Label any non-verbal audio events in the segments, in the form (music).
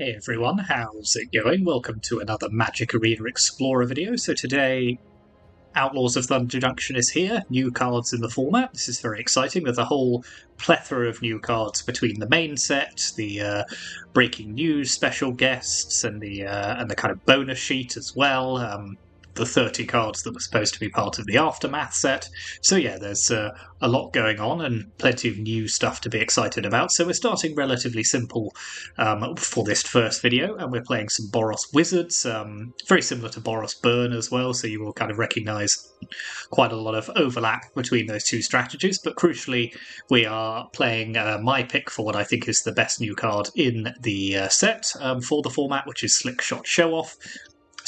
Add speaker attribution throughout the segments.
Speaker 1: Hey everyone, how's it going? Welcome to another Magic Arena Explorer video. So today, Outlaws of Thunder Junction is here, new cards in the format. This is very exciting. There's a whole plethora of new cards between the main set, the uh, breaking news special guests, and the uh, and the kind of bonus sheet as well. Um, the 30 cards that were supposed to be part of the Aftermath set. So, yeah, there's uh, a lot going on and plenty of new stuff to be excited about. So, we're starting relatively simple um, for this first video, and we're playing some Boros Wizards, um, very similar to Boros Burn as well. So, you will kind of recognize quite a lot of overlap between those two strategies. But crucially, we are playing uh, my pick for what I think is the best new card in the uh, set um, for the format, which is Slickshot Show Off.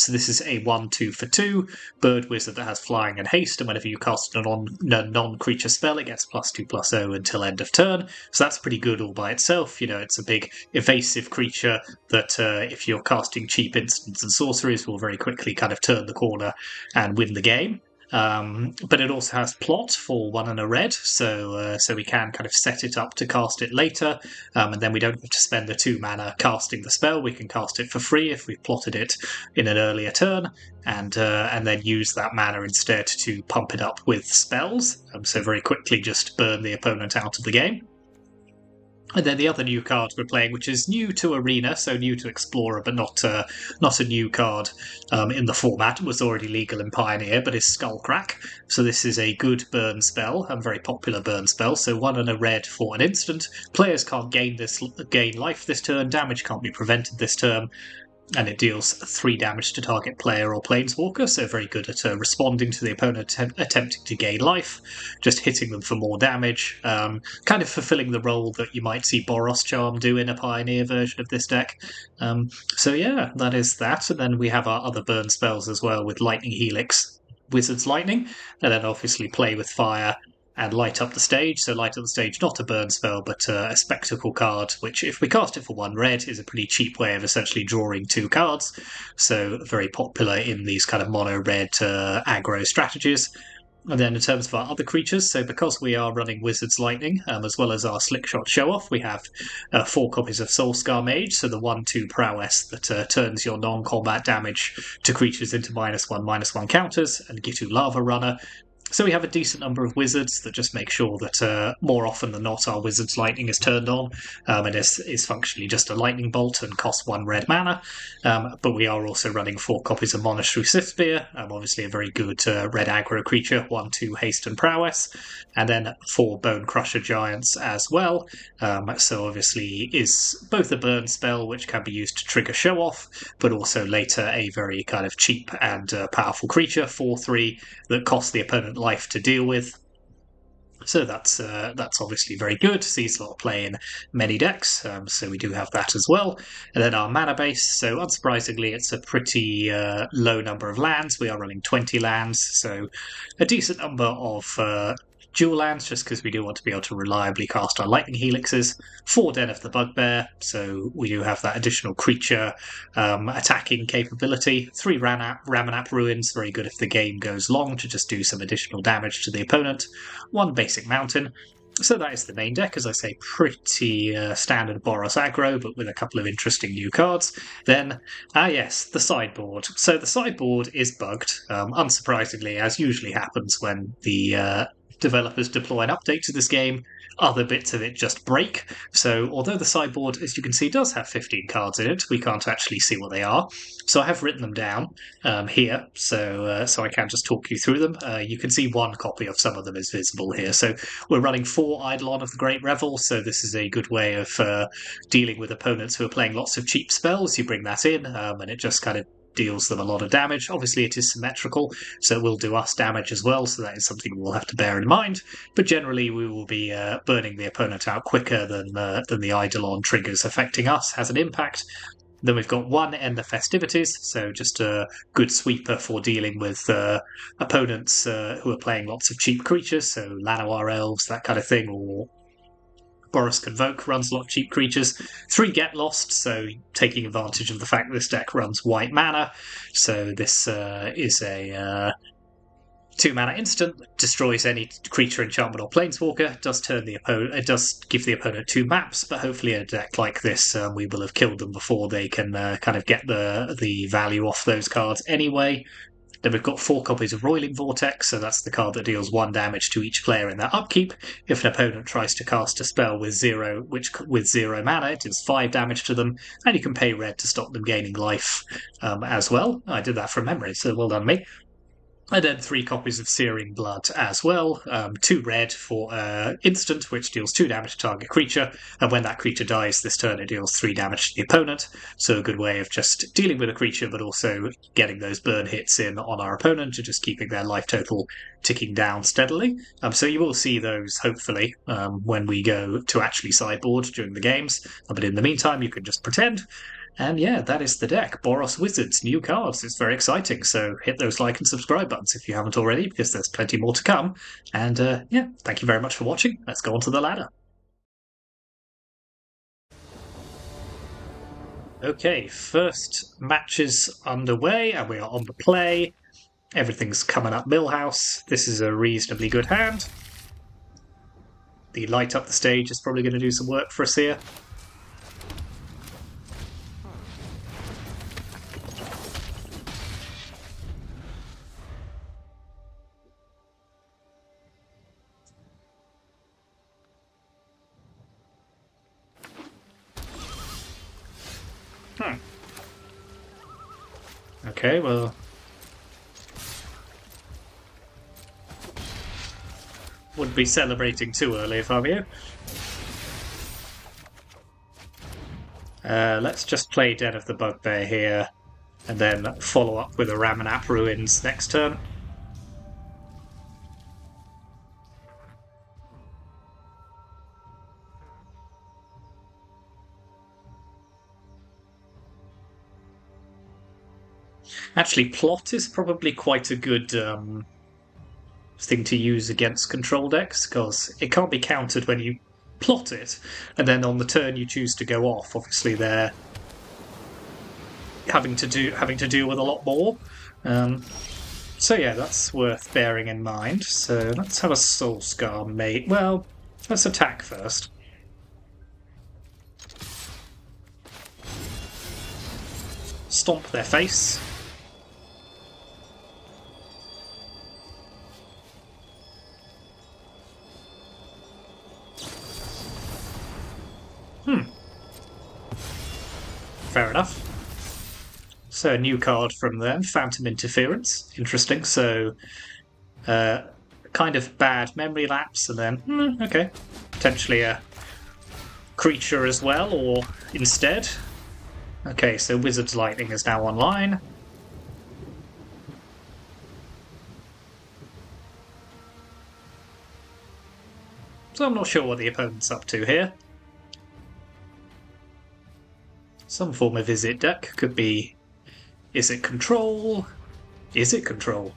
Speaker 1: So this is a 1 2 for 2 bird wizard that has flying and haste, and whenever you cast a non creature spell, it gets plus 2 plus 0 until end of turn. So that's pretty good all by itself. You know, it's a big evasive creature that uh, if you're casting cheap instants and sorceries will very quickly kind of turn the corner and win the game. Um, but it also has plot for one and a red, so uh, so we can kind of set it up to cast it later, um, and then we don't have to spend the two mana casting the spell. We can cast it for free if we've plotted it in an earlier turn, and uh, and then use that mana instead to pump it up with spells. Um, so very quickly just burn the opponent out of the game. And then the other new card we're playing, which is new to Arena, so new to Explorer, but not uh, not a new card um, in the format. It was already legal in Pioneer, but is Skullcrack. So this is a good burn spell, a very popular burn spell. So one and a red for an instant. Players can't gain this gain life this turn. Damage can't be prevented this turn and it deals three damage to target player or planeswalker, so very good at uh, responding to the opponent att- attempting to gain life, just hitting them for more damage, um, kind of fulfilling the role that you might see Boros Charm do in a Pioneer version of this deck. Um, so yeah, that is that, and then we have our other burn spells as well with Lightning Helix, Wizard's Lightning, and then obviously play with fire and light up the stage. So light up the stage, not a burn spell, but uh, a spectacle card, which if we cast it for one red, is a pretty cheap way of essentially drawing two cards. So very popular in these kind of mono red uh, aggro strategies. And then in terms of our other creatures, so because we are running Wizard's Lightning, um, as well as our Slickshot Show Off, we have uh, four copies of Soulscar Mage, so the 1 2 prowess that uh, turns your non combat damage to creatures into minus 1 minus 1 counters, and Ghitu Lava Runner, so we have a decent number of wizards that just make sure that uh, more often than not our wizard's lightning is turned on um, and is, is functionally just a lightning bolt and costs one red mana. Um, but we are also running four copies of Monastery Swiftspear, um, obviously a very good uh, red aggro creature, one, two haste and prowess, and then four Bone Crusher Giants as well. Um, so obviously is both a burn spell which can be used to trigger show off, but also later a very kind of cheap and uh, powerful creature, 4 3, that costs the opponent life to deal with. So that's uh, that's obviously very good. Sees a lot of play in many decks, um, so we do have that as well. And then our mana base. So unsurprisingly, it's a pretty uh, low number of lands. We are running 20 lands, so a decent number of uh, dual lands just because we do want to be able to reliably cast our lightning helixes. Four Den of the Bugbear, so we do have that additional creature um, attacking capability. Three Ramunap, Ramunap Ruins, very good if the game goes long to just do some additional damage to the opponent. One basic mountain. So that is the main deck, as I say, pretty uh, standard Boros aggro, but with a couple of interesting new cards. Then, ah yes, the sideboard. So the sideboard is bugged, um, unsurprisingly, as usually happens when the uh, developers deploy an update to this game, other bits of it just break. So, although the sideboard, as you can see, does have 15 cards in it, we can't actually see what they are. So, I have written them down um, here, so uh, so I can just talk you through them. Uh, you can see one copy of some of them is visible here. So, we're running four Eidolon of the Great Revel, so this is a good way of uh, dealing with opponents who are playing lots of cheap spells. You bring that in, um, and it just kind of deals them a lot of damage. Obviously, it is symmetrical, so it will do us damage as well, so that is something we'll have to bear in mind. But generally, we will be uh, burning the opponent out quicker than, uh, than the Eidolon triggers affecting us has an impact. Then we've got one End the Festivities, so just a good sweeper for dealing with uh, opponents uh, who are playing lots of cheap creatures, so Llanowar Elves, that kind of thing, or Boros Convoke runs a lot of cheap creatures. Three Get Lost, so taking advantage of the fact this deck runs white mana. So this uh, is a uh, two mana instant that destroys any creature, enchantment, or planeswalker. Does turn the opponent. It does give the opponent two maps, but hopefully a deck like this, um, we will have killed them before they can uh, kind of get the the value off those cards anyway. Then we've got four copies of Roiling Vortex, so that's the card that deals one damage to each player in their upkeep. If an opponent tries to cast a spell with zero, which with zero mana, it deals five damage to them, and you can pay red to stop them gaining life um, as well. I did that from memory, so well done me. And then three copies of Searing Blood as well. Um, two red for uh, instant, which deals two damage to target creature. And when that creature dies this turn, it deals three damage to the opponent. So a good way of just dealing with a creature, but also getting those burn hits in on our opponent and just keeping their life total ticking down steadily. Um, so you will see those hopefully um, when we go to actually sideboard during the games. But in the meantime, you can just pretend. And yeah, that is the deck. Boros Wizards, new cards. It's very exciting. So hit those like and subscribe buttons if you haven't already, because there's plenty more to come. And uh, yeah, thank you very much for watching. Let's go on to the ladder. Okay, first matches underway, and we are on the play. Everything's coming up Milhouse. This is a reasonably good hand. The light up the stage is probably going to do some work for us here. Okay, well... Wouldn't be celebrating too early if I were you. Uh, let's just play Den of the Bugbear here, and then follow up with a Ramunap Ruins next turn. Actually, plot is probably quite a good um, thing to use against control decks because it can't be countered when you plot it, and then on the turn you choose to go off. Obviously, they're having to do having to deal with a lot more. Um, so yeah, that's worth bearing in mind. So let's have a Soul Scar Mage. Well, let's attack first. Stomp their face. Hmm. Fair enough. So a new card from them, Phantom Interference. Interesting. So, uh, kind of bad memory lapse, and then hmm, okay, potentially a creature as well, or instead. Okay, so Wizard's Lightning is now online. So I'm not sure what the opponent's up to here. Some form of Izzet deck could be. Is it control? Is it control?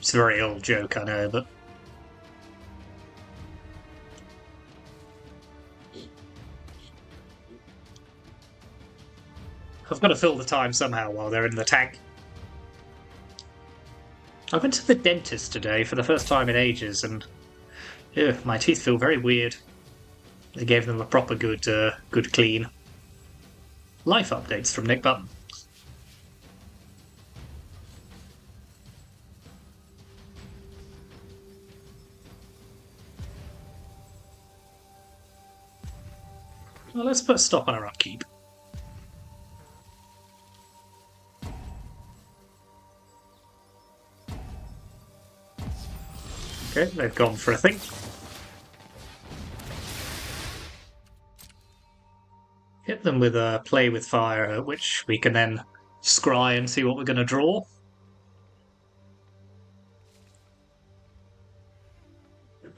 Speaker 1: It's a very old joke, I know, but. I've got to fill the time somehow while they're in the tank. I went to the dentist today for the first time in ages, and ew, my teeth feel very weird. They gave them a proper good, uh, good clean. Life updates from Nick Button. Well, let's put a stop on our upkeep. Okay, they've gone for a thing. Hit them with a play with fire, which we can then scry and see what we're going to draw.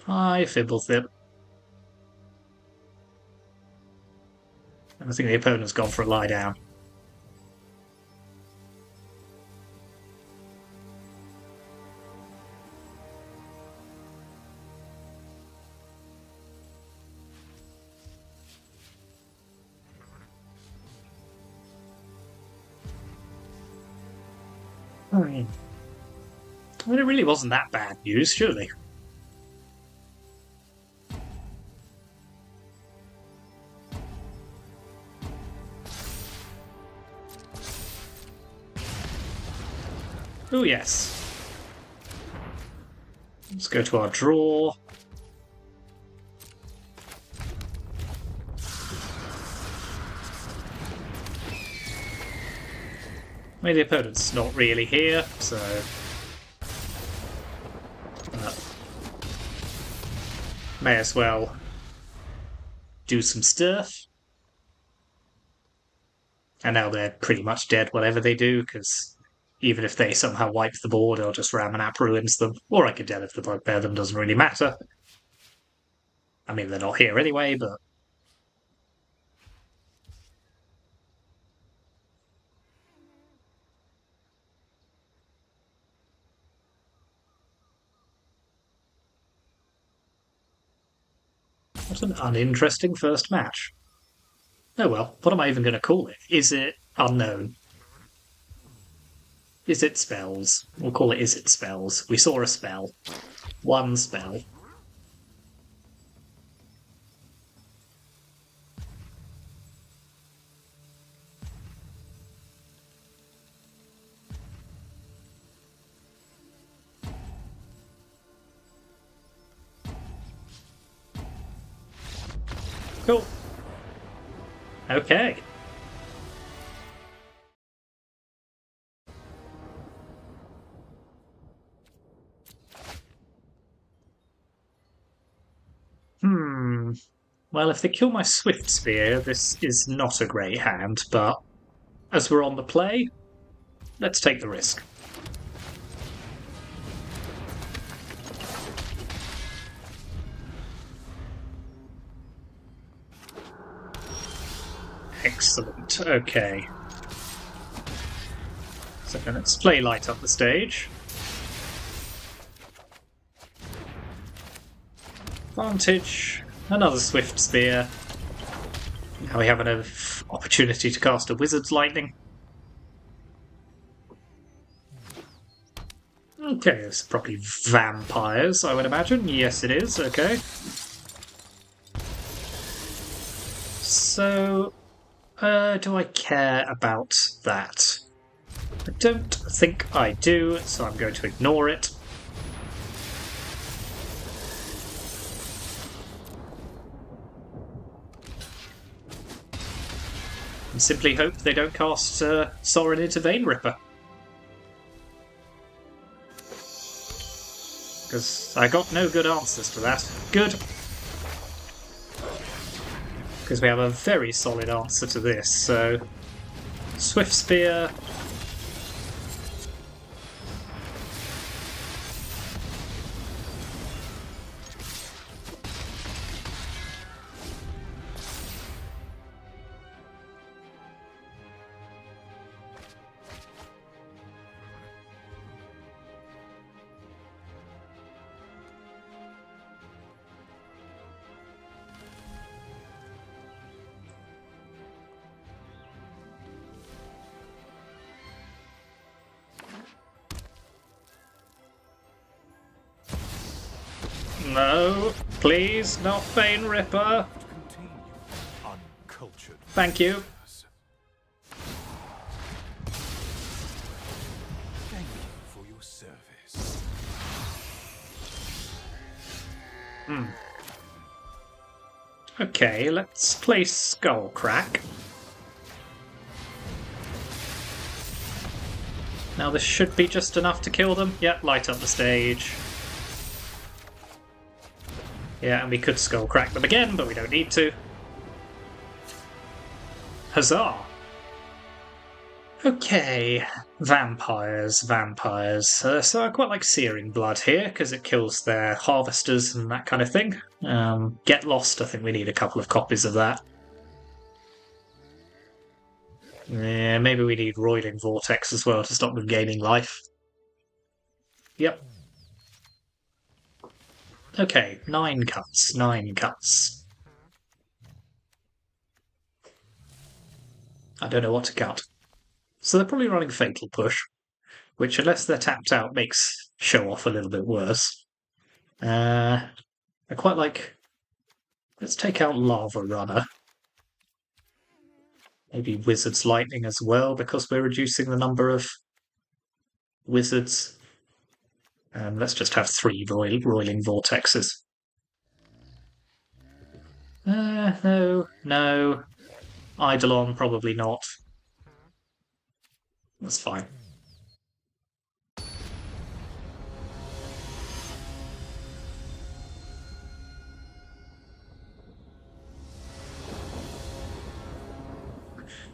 Speaker 1: Hi, Fibblethip. I think the opponent's gone for a lie down. Really wasn't that bad news, surely. Oh, yes. Let's go to our draw. I mean, the opponent's not really here, so... may as well do some stuff. And now they're pretty much dead, whatever they do, because even if they somehow wipe the board, I'll just Ramunap Ruins them. Or I could Den of the Bugbear them, doesn't really matter. I mean, they're not here anyway, but uninteresting first match. Oh well, what am I even going to call it? Is it unknown? Is it spells? We'll call it Is it spells. We saw a spell. One spell. Cool. Okay. Hmm. Well, if they kill my Swift Spear, this is not a great hand, but as we're on the play, let's take the risk. Excellent, okay. So let's play light up the stage. Vantage, another Swift Spear. Now we have an opportunity to cast a Wizard's Lightning. Okay, it's probably vampires, I would imagine. Yes, it is, okay. So, uh, do I care about that? I don't think I do, so I'm going to ignore it. And simply hope they don't cast uh, Sorin into Vein-Ripper. Because I got no good answers to that. Good because we have a very solid answer to this. So, Swift Spear not Vein-Ripper. Thank you.
Speaker 2: Thank you for your service.
Speaker 1: Hmm. Okay, let's play Skullcrack. Now this should be just enough to kill them. Yep, light up the stage. Yeah, and we could skull crack them again, but we don't need to. Huzzah! Okay, vampires, vampires. Uh, so I quite like Searing Blood here, because it kills their harvesters and that kind of thing. Um, Get Lost, I think we need a couple of copies of that. Yeah, maybe we need Roiling Vortex as well to stop them gaining life. Yep, Okay, nine cuts, nine cuts. I don't know what to cut. So they're probably running Fatal Push, which, unless they're tapped out, makes show off a little bit worse. Uh, I quite like. Let's take out Lava Runner. Maybe Wizard's Lightning as well, because we're reducing the number of wizards. Um, let's just have three roil roiling vortexes. Uh, no, no. Eidolon, probably not. That's fine.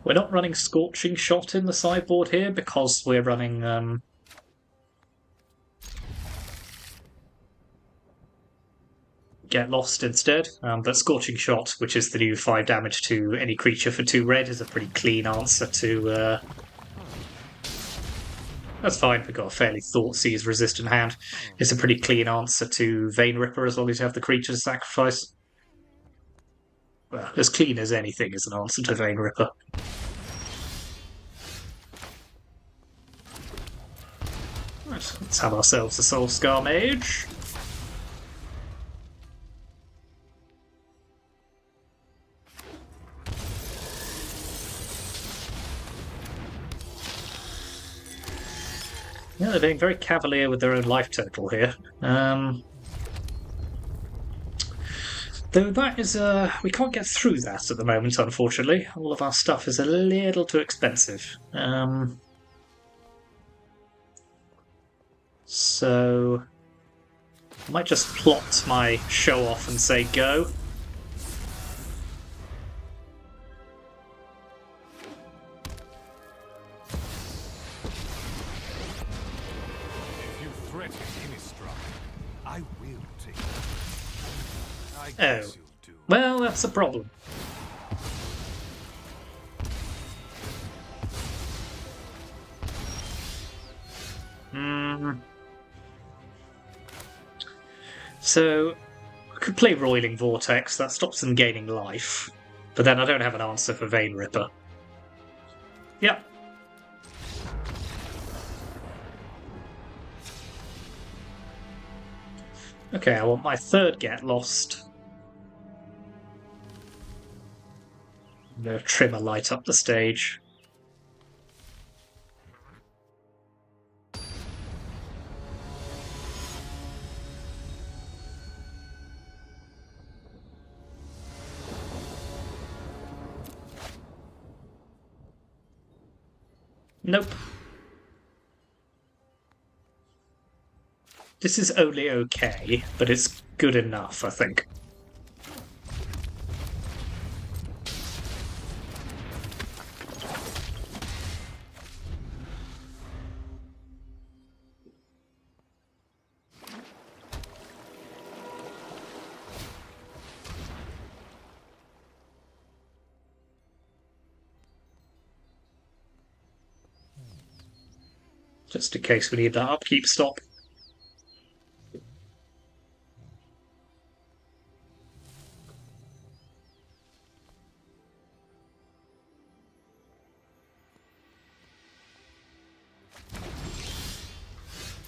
Speaker 1: We're not running Scorching Shot in the sideboard here because we're running um, Get Lost instead. Um, but Scorching Shot, which is the new 5 damage to any creature for 2 red, is a pretty clean answer to. Uh... That's fine, we've got a fairly Thoughtseize resistant hand. It's a pretty clean answer to Vein Ripper as long as you have the creature to sacrifice well, as clean as anything is an answer to Vein Ripper. Right, let's have ourselves a Soul Scar Mage. Yeah, they're being very cavalier with their own life total here. Um, Though that is, uh, we can't get through that at the moment, unfortunately. All of our stuff is a little too expensive. Um, so, I might just plot my show off and say go. Oh. Well, that's a problem. Hmm. So, I could play Roiling Vortex, that stops them gaining life. But then I don't have an answer for Vein Ripper. Yep. Okay, I want my third Get Lost. I'm going to trim a light up the stage. Nope. This is only okay, but it's good enough, I think. Case we need that upkeep stop.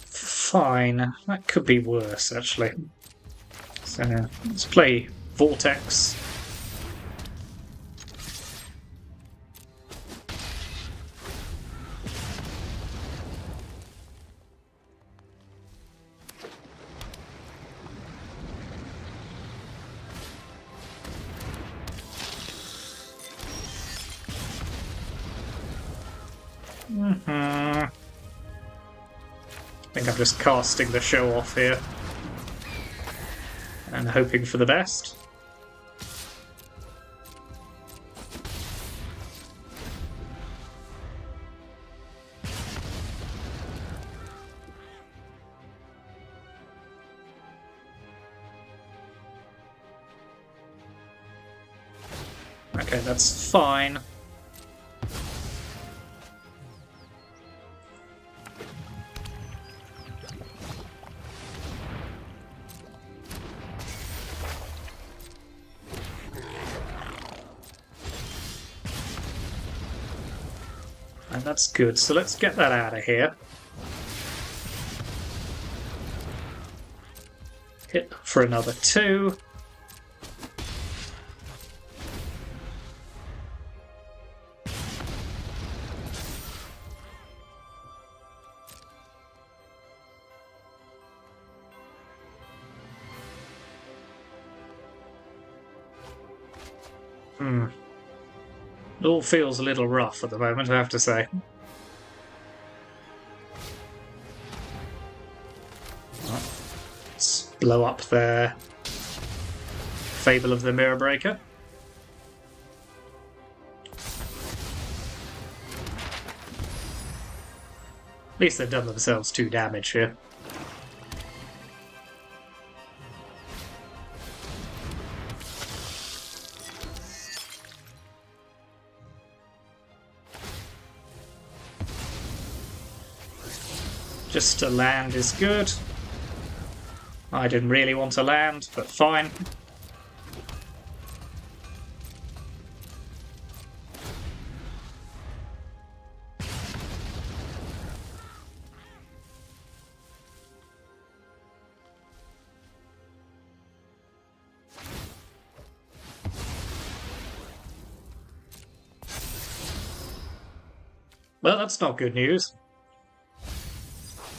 Speaker 1: Fine. That could be worse, actually. So, let's play Vortex. Think I'm just casting the show off here. And hoping for the best. That's good. So let's get that out of here. Hit for another two. Hmm. It all feels a little rough at the moment, I have to say. Blow up their Fable of the Mirror Breaker. At least they've done themselves two damage here. Just to land is good. I didn't really want to land, but fine. Well, that's not good news.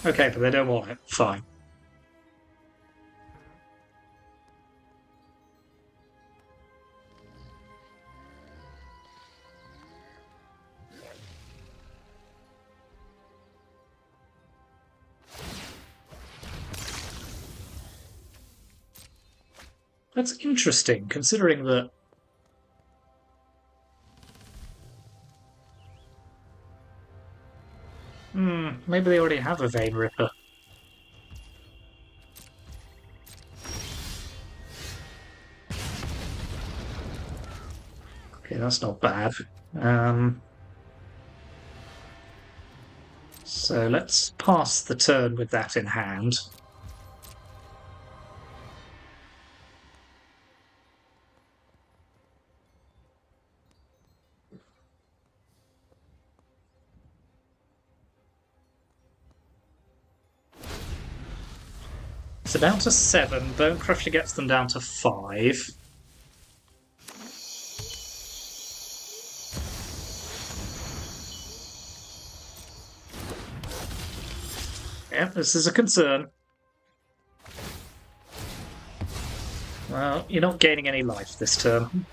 Speaker 1: Okay, but they don't want it. Fine. Interesting, considering that Hmm, maybe they already have a Vein Ripper. Okay, that's not bad. Um, so let's pass the turn with that in hand. So down to seven. Bone Crusher gets them down to five. Yeah, this is a concern. Well, you're not gaining any life this turn.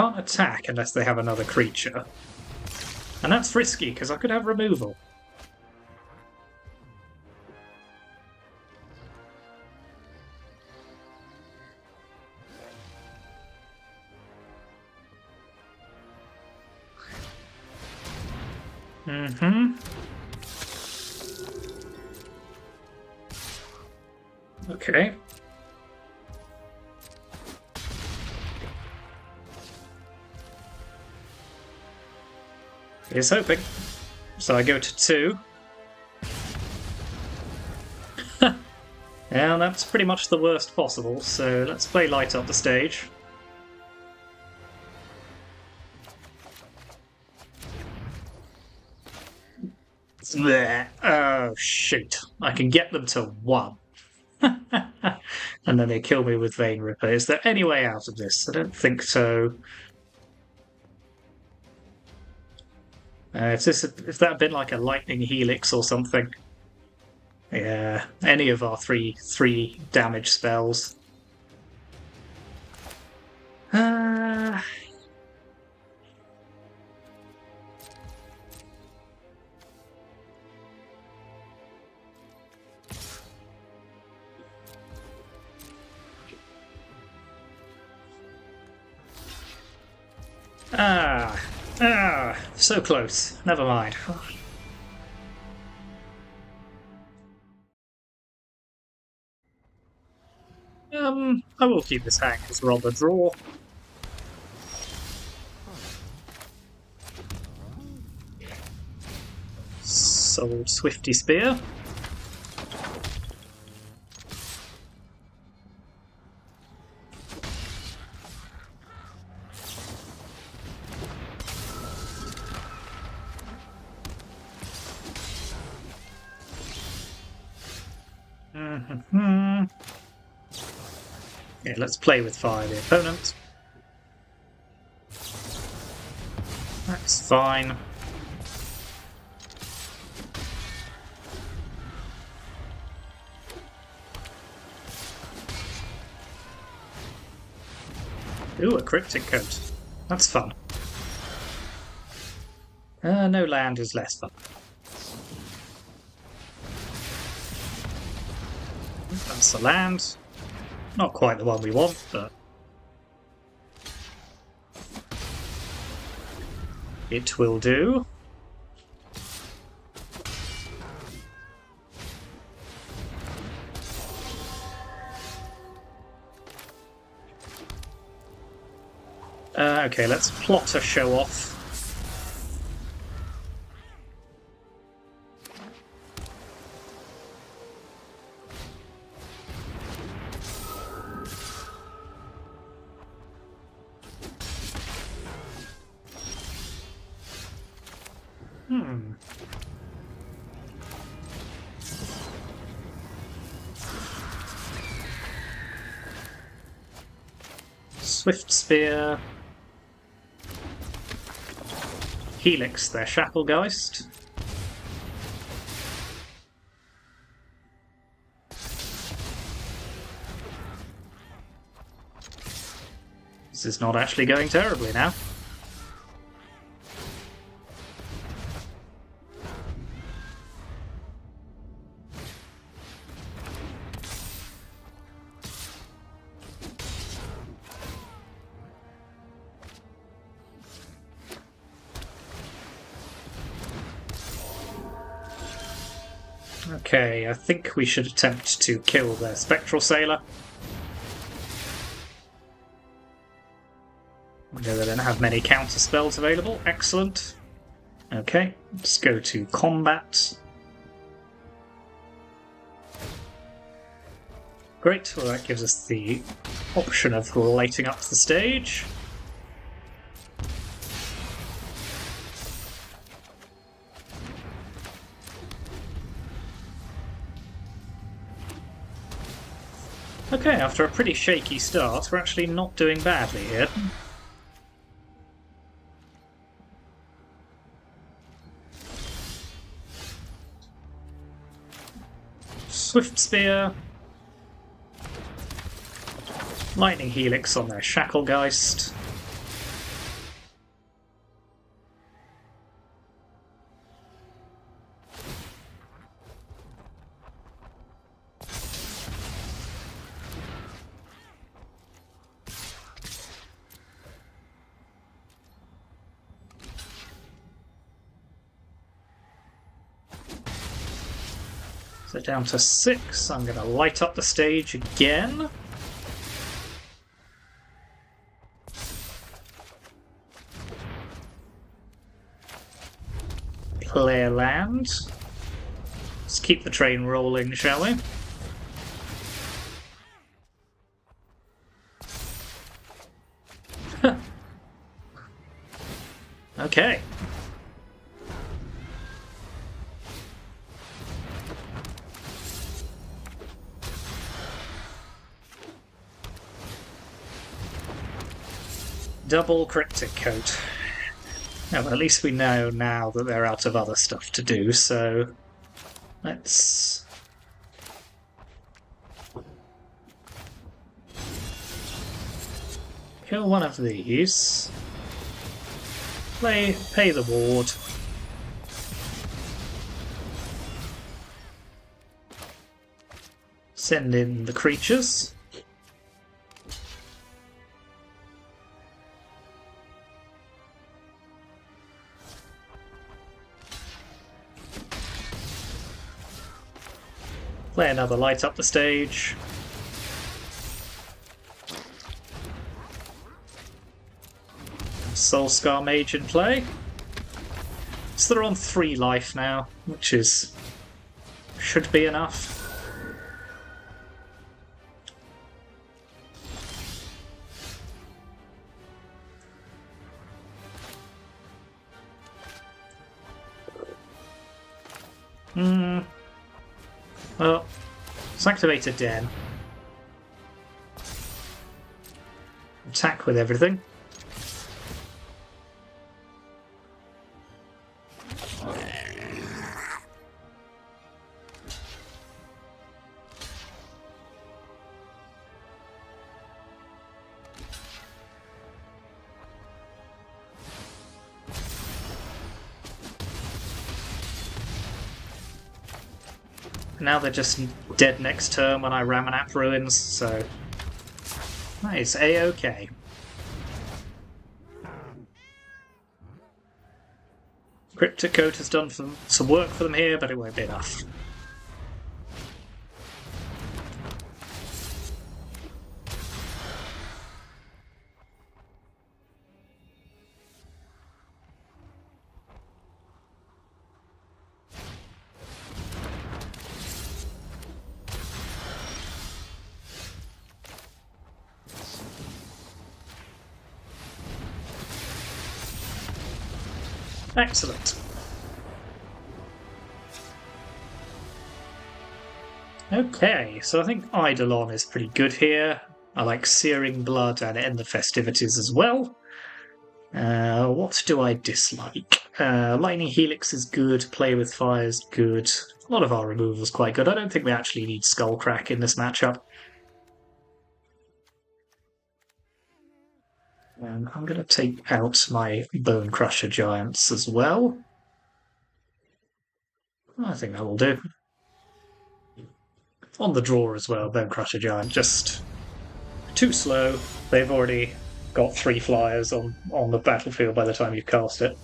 Speaker 1: Can't attack unless they have another creature. And that's risky, because I could have removal. Here's hoping. So I go to two. (laughs) yeah, that's pretty much the worst possible, so let's play light up the stage. There. Oh, shoot. I can get them to one. (laughs) and then they kill me with Vein Ripper. Is there any way out of this? I don't think so. Uh, if this if that had been like a lightning helix or something, yeah, any of our three three damage spells. Uh, Ah, ah, so close. Never mind. Um, I will keep this we're on the draw. Sold Swifty Spear. Let's play with fire the opponent. That's fine. Ooh, a cryptic coat. That's fun. Uh, no land is less fun. That's the land. Not quite the one we want, but... It will do. Uh, okay, let's plot a show off. Spear. Helix, their Shacklegeist. This is not actually going terribly now. Okay, I think we should attempt to kill their Spectral Sailor. Okay, they don't have many counter spells available. Excellent. Okay, let's go to combat. Great, well that gives us the option of lighting up the stage. Okay, after a pretty shaky start, we're actually not doing badly here. Swift Spear. Lightning Helix on their Shacklegeist. Down to six. I'm going to light up the stage again. Clear land. Let's keep the train rolling, shall we? (laughs) okay. Double cryptic coat. But at least we know now that they're out of other stuff to do, so let's kill one of these. Play pay the ward. Send in the creatures. Play another light up the stage. Soul Scar Mage in play. So they're on three life now, which is should be enough. Activate a den. Attack with everything. Now they're just dead next turn when I Ramunap Ruins, so nice, a-okay. Cryptic Coat has done some work for them here, but it won't be enough. So I think Eidolon is pretty good here. I like Searing Blood and End the Festivities as well. Uh, what do I dislike? Uh, Lightning Helix is good, Play with Fire is good. A lot of our removal is quite good. I don't think we actually need Skullcrack in this matchup. And I'm going to take out my Bonecrusher Giants as well. I think that will do. On the draw as well, Bonecrusher Giant, just too slow. They've already got three flyers on, on the battlefield by the time you cast it.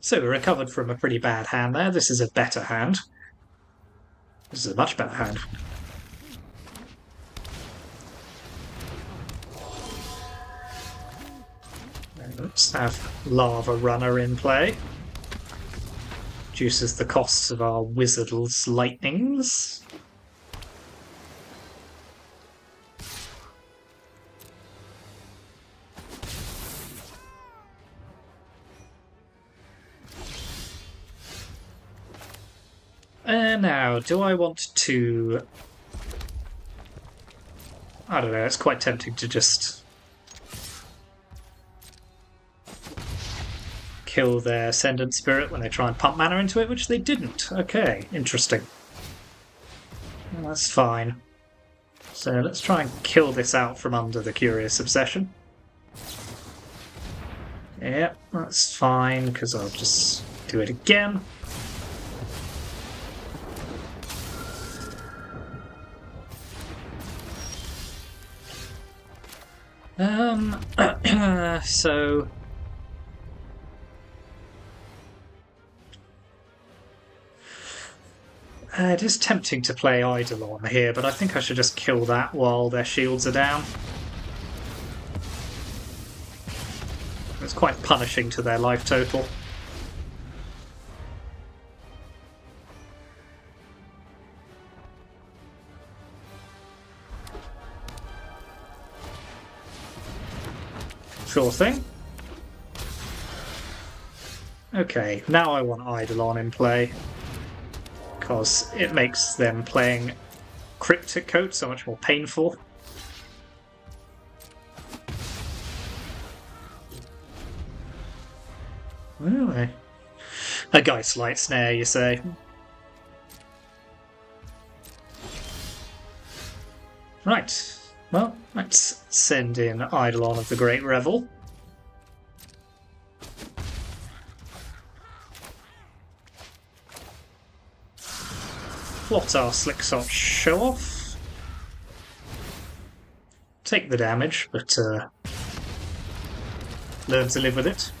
Speaker 1: So we recovered from a pretty bad hand there. This is a better hand. This is a much better hand. Let's have Lava Runner in play. Reduces the costs of our Wizard's Lightnings. And now, do I want to... I don't know, it's quite tempting to just kill their Ascendant Spirit when they try and pump mana into it, which they didn't. Okay, interesting. That's fine. So let's try and kill this out from under the Curious Obsession. Yep, that's fine, because I'll just do it again. Um, (clears throat) so Uh, it is tempting to play Eidolon here, but I think I should just kill that while their shields are down. It's quite punishing to their life total. Sure thing. Okay, now I want Eidolon in play because it makes them playing Cryptic Coat so much more painful. Really? A Geistlight Snare, you say? Right. Well, let's send in Eidolon of the Great Revel. Plot our Slickshot Show-Off. Take the damage, but uh, learn to live with it.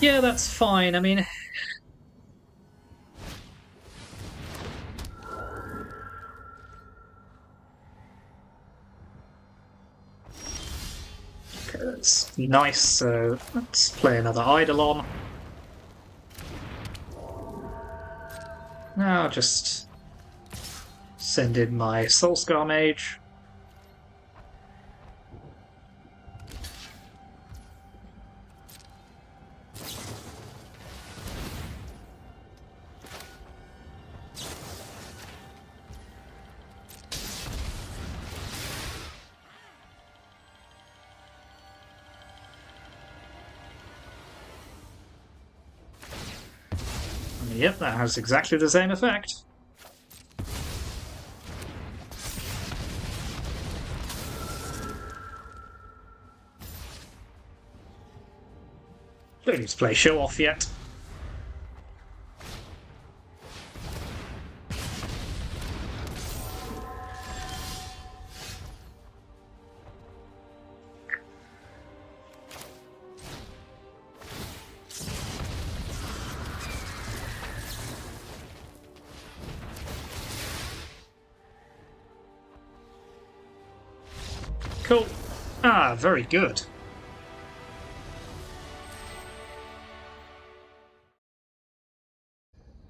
Speaker 1: Yeah, that's fine. I mean, that's nice. So let's play another Eidolon. Now just send in my Soul Scar Mage. That has exactly the same effect. Don't need to play show off yet. Very good.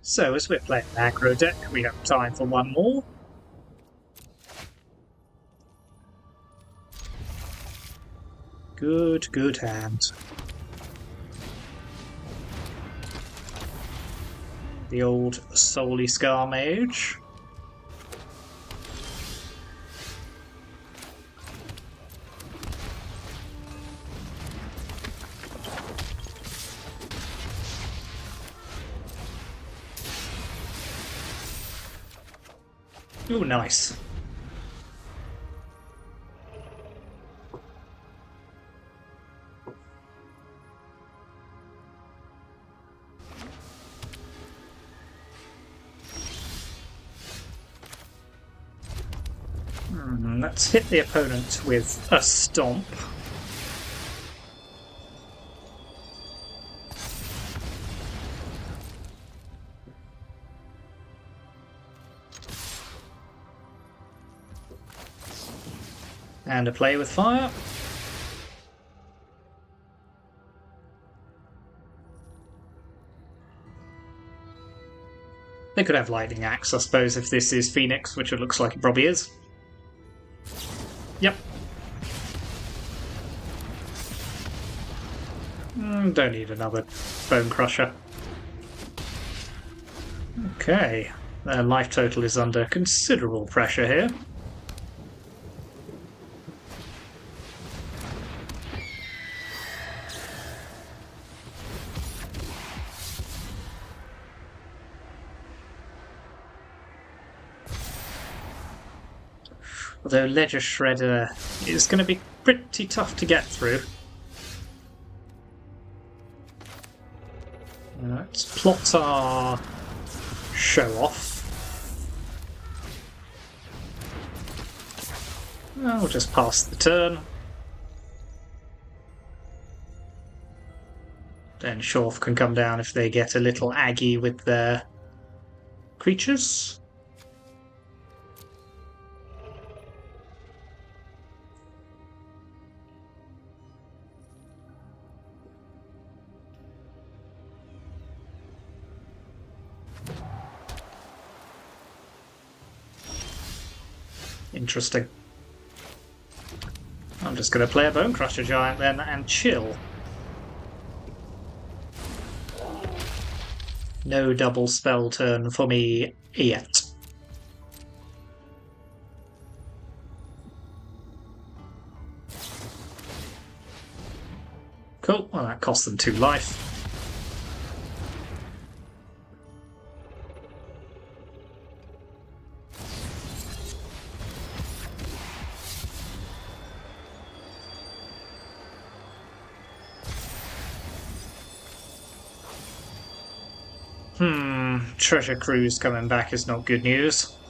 Speaker 1: So, as we're playing an aggro deck, we have time for one more. Good, good hand. The old Soul Scar Mage. Ooh, nice. Hmm, let's hit the opponent with a stomp. And a play with fire. They could have lightning axe, I suppose, if this is Phoenix, which it looks like it probably is. Yep. Mm, don't need another bone crusher. Okay, their life total is under considerable pressure here. Ledger Shredder is going to be pretty tough to get through. Let's plot our show off. I'll just pass the turn. Then Show-Off can come down if they get a little aggy with their creatures. Interesting. I'm just going to play a Bonecrusher Giant then and chill. No double spell turn for me yet. Cool, well that cost them two life. Treasure Cruise coming back is not good news.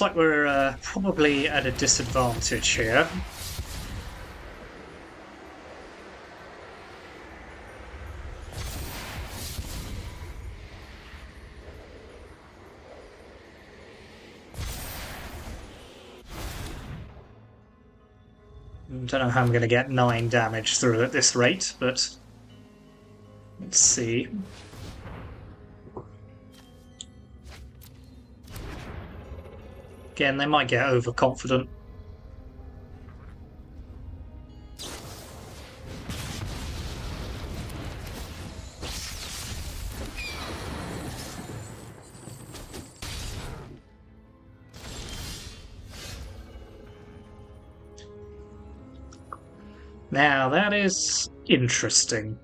Speaker 1: Looks like we're uh, probably at a disadvantage here. Don't know how I'm going to get 9 damage through at this rate, but let's see. Again, they might get overconfident. Now, that is interesting.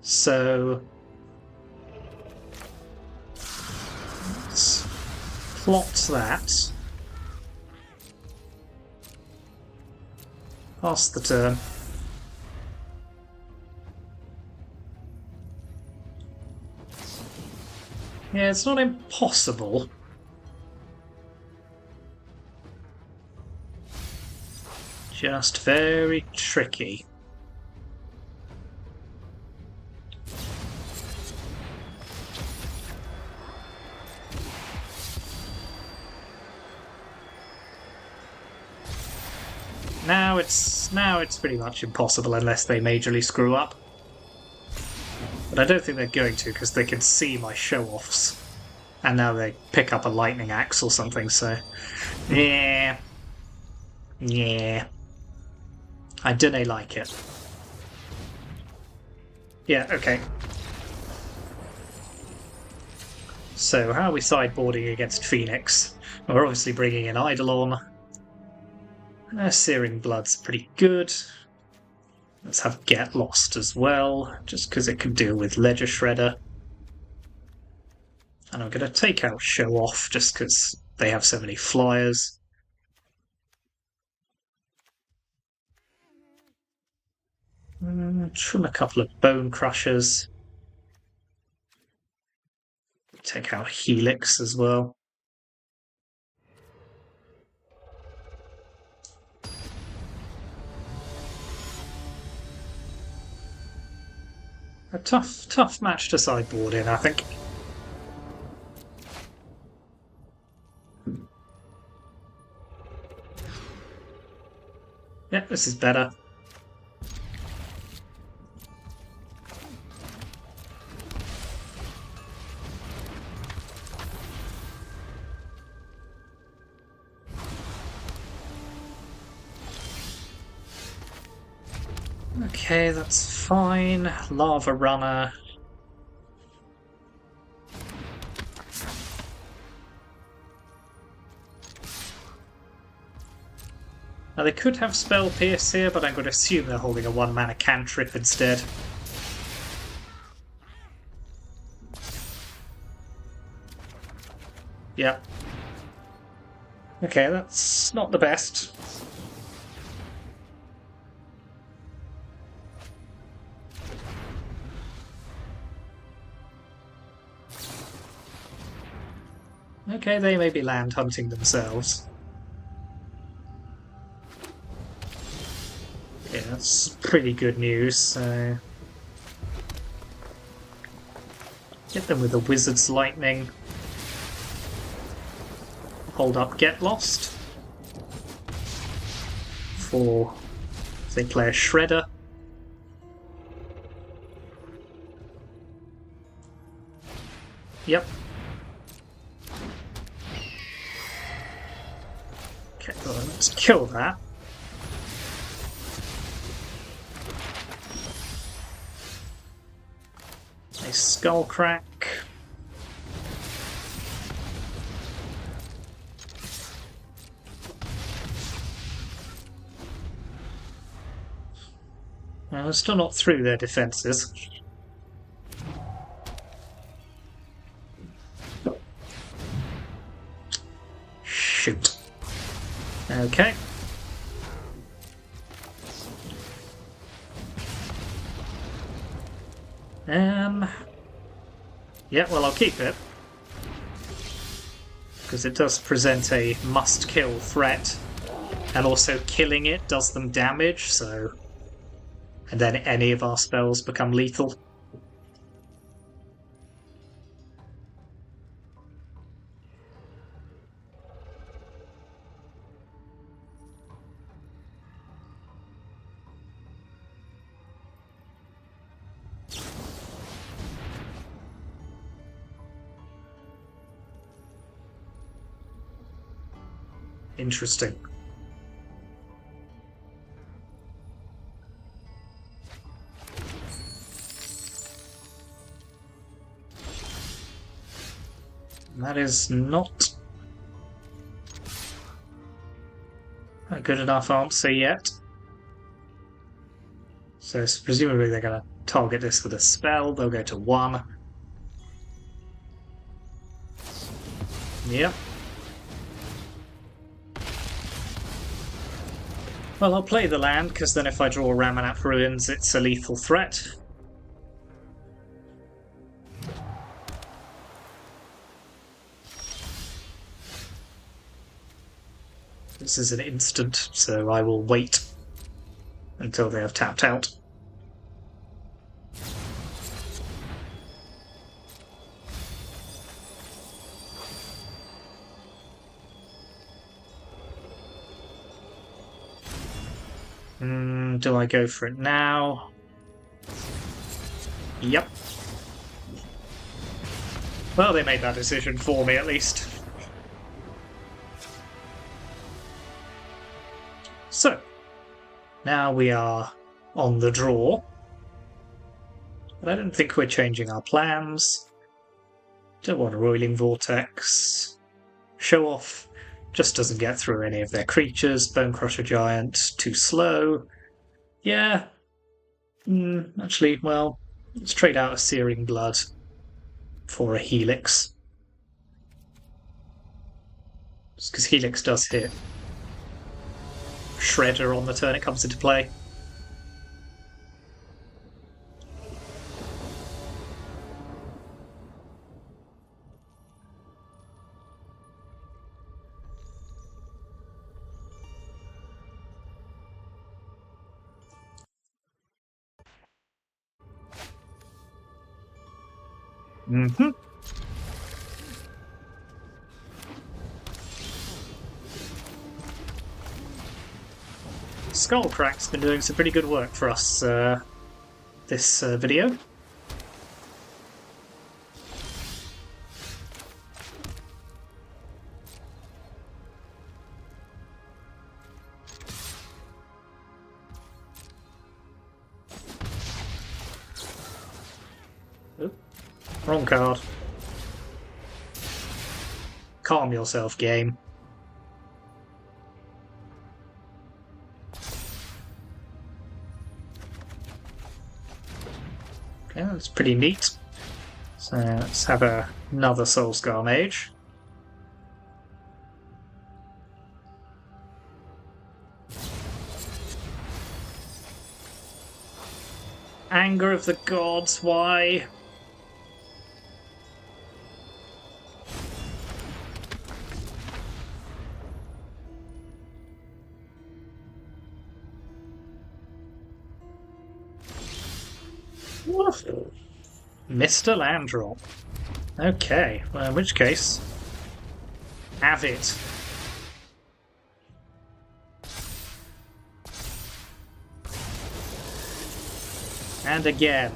Speaker 1: So... plot that. Pass the turn. Yeah, it's not impossible. Just very tricky. Pretty much impossible unless they majorly screw up. But I don't think they're going to because they can see my show-offs. And now they pick up a lightning axe or something, so... Yeah. Yeah. I don't like it. Yeah, okay. So, how are we sideboarding against Phoenix? We're obviously bringing in Eidolon. Uh, Searing Blood's pretty good. Let's have Get Lost as well, just because it can deal with Ledger Shredder. And I'm going to take out Show Off, just because they have so many flyers. Mm, trim a couple of bone crushers. Take out Helix as well. A tough, tough match to sideboard in, I think. Yeah, this is better. Okay, that's fine. Lava Runner. Now they could have Spell Pierce here, but I'm going to assume they're holding a one mana cantrip instead. Yeah. Okay, that's not the best. Okay, they may be land hunting themselves. Yeah, that's pretty good news, so... Get them with a Wizard's Lightning. Hold up Get Lost. For... If they play a Shredder. Yep, Let's kill that. A Skullcrack. Well, we're still not through their defences. Okay. Um. Yeah, well, I'll keep it. because it does present a must-kill threat, and also killing it does them damage, so... And then any of our spells become lethal. Interesting. That is not a good enough answer yet. So presumably they're going to target this with a spell. They'll go to one. Yep. Well, I'll play the land, because then if I draw Ramunap Ruins, it's a lethal threat. This is an instant, so I will wait until they have tapped out. Do I go for it now? Yep. Well, they made that decision for me, at least. So, now we are on the draw. But I don't think we're changing our plans. Don't want a Roiling Vortex. Show off just doesn't get through any of their creatures. Bonecrusher Giant, too slow. Yeah. Mm, actually, well, let's trade out a Searing Blood for a Helix. Just because Helix does hit Shredder on the turn it comes into play. Mm-hmm. Skullcrack's been doing some pretty good work for us uh, this uh, video. Yourself, game. Okay, that's pretty neat. So let's have a, another Soul Scar Mage. Anger of the Gods, why? Mr. Landrop. Okay, well, in which case, have it. And again.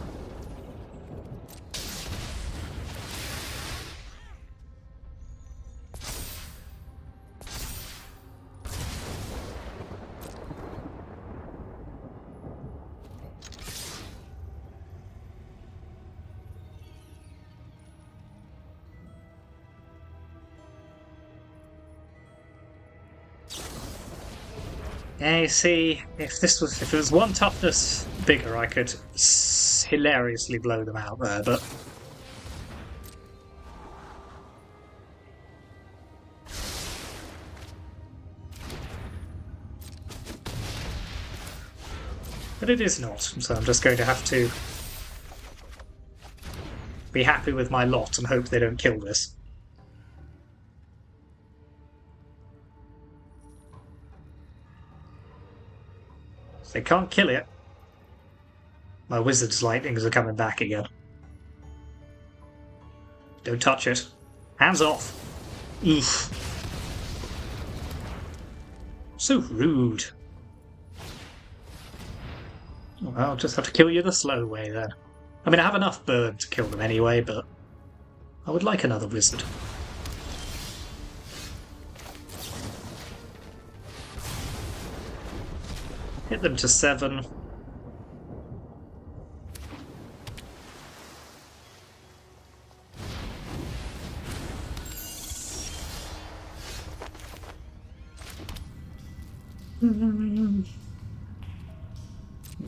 Speaker 1: Yeah, you see, if this was if it was one toughness bigger, I could hilariously blow them out there, but But it is not, so I'm just going to have to be happy with my lot and hope they don't kill this. They can't kill it. My wizard's lightnings are coming back again. Don't touch it. Hands off. Oof. So rude. Oh, well, I'll just have to kill you the slow way then. I mean, I have enough burn to kill them anyway, but I would like another wizard. Hit them to seven.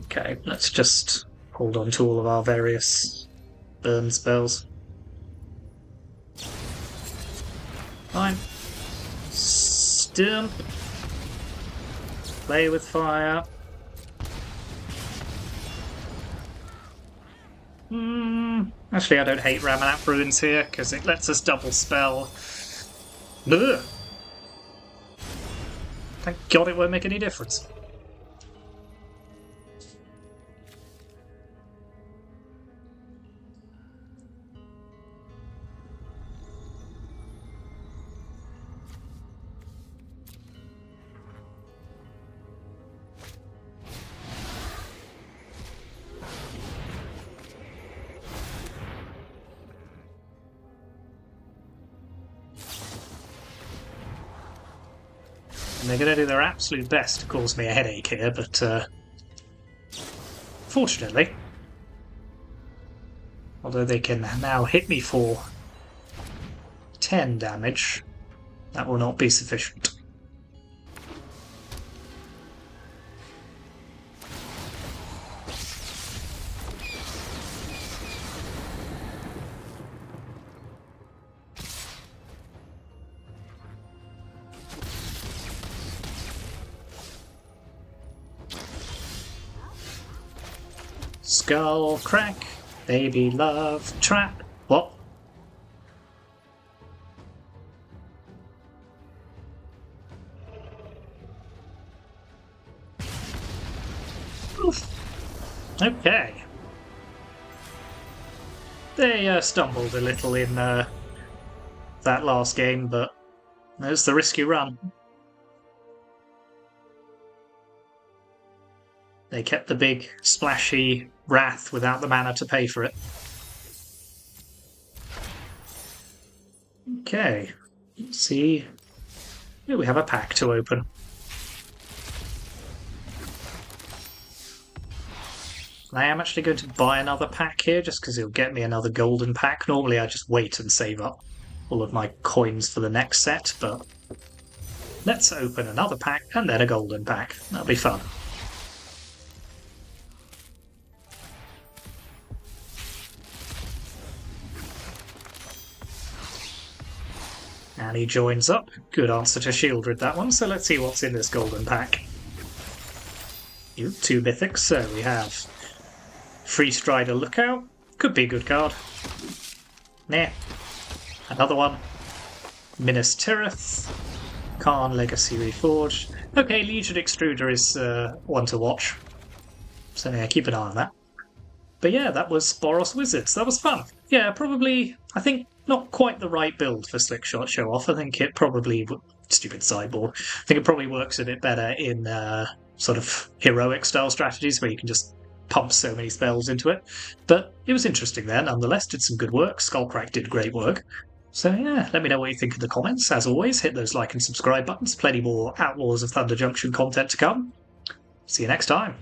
Speaker 1: Okay, let's just hold on to all of our various burn spells. Fine. Stimp. Play with fire. Hmm. Actually, I don't hate Ramunap Ruins here because it lets us double spell. Ugh. Thank God it won't make any difference. Do their absolute best to cause me a headache here, but uh, fortunately, although they can now hit me for 10 damage, that will not be sufficient. Skullcrack, baby love trap. What? Oof. Okay. They uh, stumbled a little in uh, that last game, but there's the risk you run. They kept the big, splashy wrath without the mana to pay for it. Okay, let's see. Yeah, we have a pack to open. I am actually going to buy another pack here just because it'll get me another golden pack. Normally I just wait and save up all of my coins for the next set, but let's open another pack and then a golden pack. That'll be fun. And he joins up. Good answer to Sheoldred, that one. So let's see what's in this golden pack. Ooh, two mythics. So we have Freestrider Lookout. Could be a good card. Nah. Another one. Minas Tirith. Karn Legacy Reforged. Okay, Legion Extruder is uh, one to watch. So yeah, keep an eye on that. But yeah, that was Boros Wizards. That was fun. Yeah, probably, I think, not quite the right build for Slickshot Show Off. I think it probably, stupid cyborg. I think it probably works a bit better in uh, sort of heroic style strategies where you can just pump so many spells into it. But it was interesting there, nonetheless. Did some good work. Skullcrack did great work. So yeah, let me know what you think in the comments. As always, hit those like and subscribe buttons. Plenty more Outlaws of Thunder Junction content to come. See you next time.